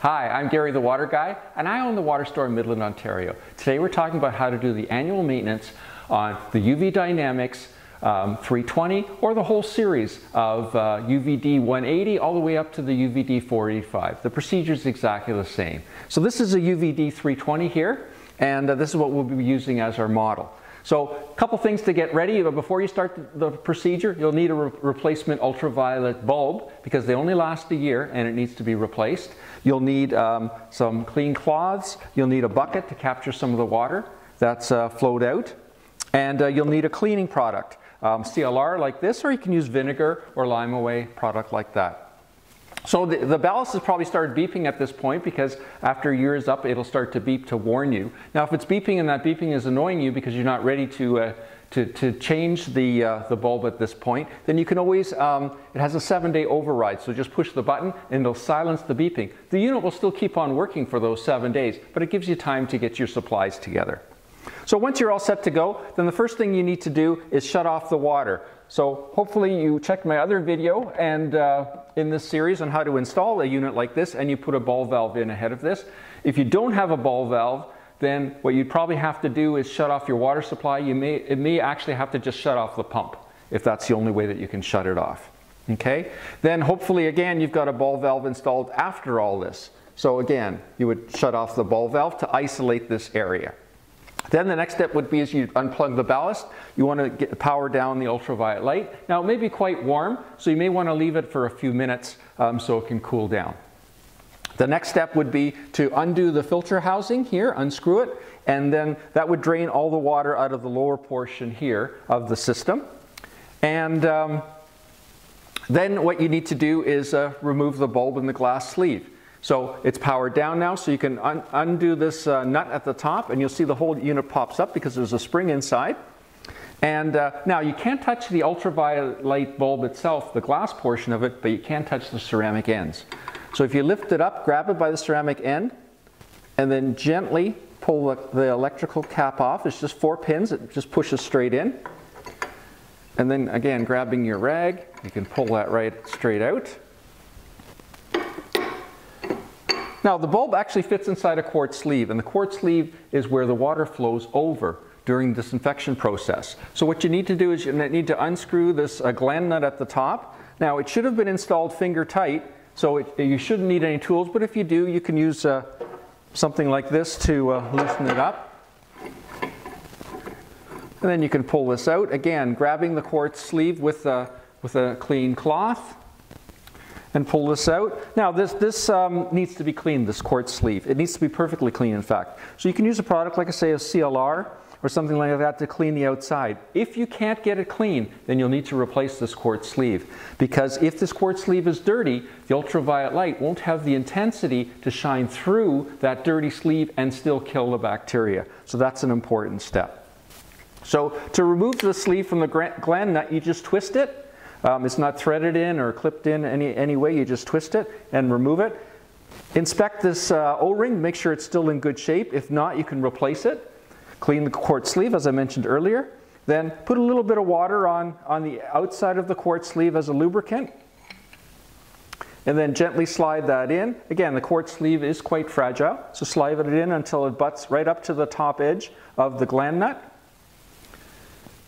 Hi, I'm Gary the Water Guy, and I own the water store in Midland, Ontario. Today we're talking about how to do the annual maintenance on the UV Dynamics um, 320 or the whole series of uh, UVD 180 all the way up to the UVD 485. The procedure is exactly the same. So this is a UVD 320 here, and uh, this is what we'll be using as our model. So a couple things to get ready, before you start the procedure, you'll need a re replacement ultraviolet bulb because they only last a year and it needs to be replaced. You'll need um, some clean cloths. You'll need a bucket to capture some of the water that's uh, flowed out. And uh, you'll need a cleaning product, um, CLR like this, or you can use vinegar or Lime-A-Way product like that. So the, the, ballast has probably started beeping at this point because after a year is up, it'll start to beep to warn you. Now, if it's beeping and that beeping is annoying you because you're not ready to, uh, to, to, change the, uh, the bulb at this point, then you can always, um, it has a seven day override. So just push the button and it'll silence the beeping. The unit will still keep on working for those seven days, but it gives you time to get your supplies together. So once you're all set to go, then the first thing you need to do is shut off the water. So hopefully you checked my other video and uh, in this series on how to install a unit like this and you put a ball valve in ahead of this. If you don't have a ball valve, then what you'd probably have to do is shut off your water supply. You may, it may actually have to just shut off the pump if that's the only way that you can shut it off. Okay? Then hopefully again you've got a ball valve installed after all this. So again, you would shut off the ball valve to isolate this area. Then the next step would be as you unplug the ballast, you want to get power down the ultraviolet light. Now it may be quite warm, so you may want to leave it for a few minutes um, so it can cool down. The next step would be to undo the filter housing here, unscrew it, and then that would drain all the water out of the lower portion here of the system. And um, then what you need to do is uh, remove the bulb and the glass sleeve. So it's powered down now, so you can un undo this uh, nut at the top and you'll see the whole unit pops up because there's a spring inside. And uh, now you can't touch the ultraviolet light bulb itself, the glass portion of it, but you can touch the ceramic ends. So if you lift it up, grab it by the ceramic end, and then gently pull the, the electrical cap off. It's just four pins, it just pushes straight in. And then again, grabbing your rag, you can pull that right straight out. Now the bulb actually fits inside a quartz sleeve and the quartz sleeve is where the water flows over during the disinfection process. So what you need to do is you need to unscrew this uh, gland nut at the top. Now it should have been installed finger tight so it, you shouldn't need any tools but if you do you can use uh, something like this to uh, loosen it up. And then you can pull this out again grabbing the quartz sleeve with, a, with a clean cloth and pull this out. Now this, this um, needs to be cleaned, this quartz sleeve. It needs to be perfectly clean in fact. So you can use a product like I say a CLR or something like that to clean the outside. If you can't get it clean, then you'll need to replace this quartz sleeve. Because if this quartz sleeve is dirty, the ultraviolet light won't have the intensity to shine through that dirty sleeve and still kill the bacteria. So that's an important step. So to remove the sleeve from the gland nut, you just twist it um, it's not threaded in or clipped in any, any way. You just twist it and remove it. Inspect this uh, O-ring, make sure it's still in good shape. If not, you can replace it. Clean the quartz sleeve, as I mentioned earlier. Then put a little bit of water on, on the outside of the quartz sleeve as a lubricant. And then gently slide that in. Again, the quartz sleeve is quite fragile, so slide it in until it butts right up to the top edge of the gland nut.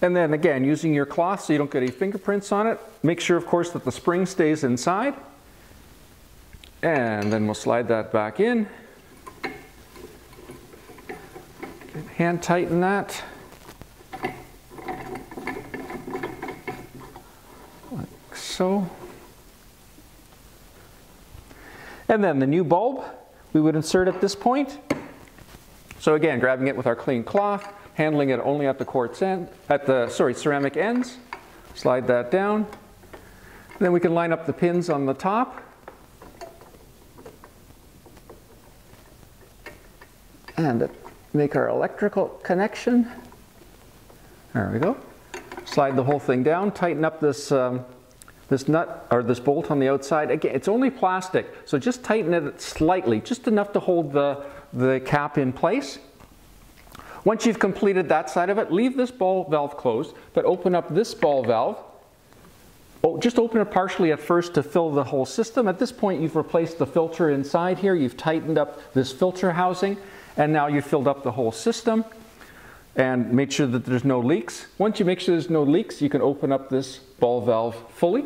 And then again, using your cloth so you don't get any fingerprints on it. Make sure, of course, that the spring stays inside. And then we'll slide that back in. Hand tighten that. Like so. And then the new bulb we would insert at this point. So again, grabbing it with our clean cloth, handling it only at the quartz end, at the, sorry, ceramic ends. Slide that down. Then we can line up the pins on the top. And make our electrical connection. There we go. Slide the whole thing down, tighten up this, um, this nut or this bolt on the outside. Again, it's only plastic, so just tighten it slightly, just enough to hold the, the cap in place. Once you've completed that side of it, leave this ball valve closed, but open up this ball valve oh, just open it partially at first to fill the whole system. At this point, you've replaced the filter inside here. You've tightened up this filter housing, and now you've filled up the whole system and make sure that there's no leaks. Once you make sure there's no leaks, you can open up this ball valve fully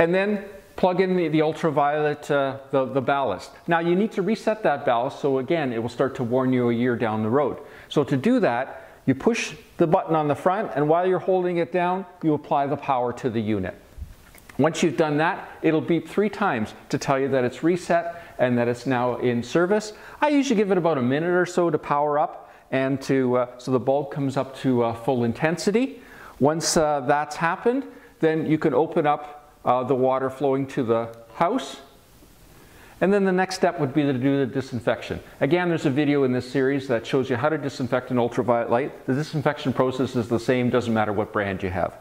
and then plug in the, the ultraviolet, uh, the, the ballast. Now you need to reset that ballast so again, it will start to warn you a year down the road. So to do that, you push the button on the front and while you're holding it down, you apply the power to the unit. Once you've done that, it'll beep three times to tell you that it's reset and that it's now in service. I usually give it about a minute or so to power up and to, uh, so the bulb comes up to uh, full intensity. Once uh, that's happened, then you can open up uh, the water flowing to the house. And then the next step would be to do the disinfection. Again, there's a video in this series that shows you how to disinfect in ultraviolet light. The disinfection process is the same, doesn't matter what brand you have.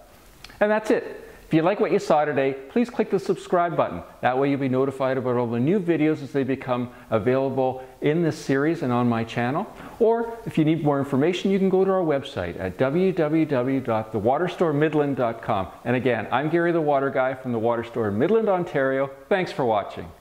And that's it. If you like what you saw today, please click the subscribe button. That way you'll be notified about all the new videos as they become available in this series and on my channel. Or if you need more information, you can go to our website at www.thewaterstoremidland.com. And again, I'm Gary the Water Guy from the Water Store in Midland, Ontario. Thanks for watching.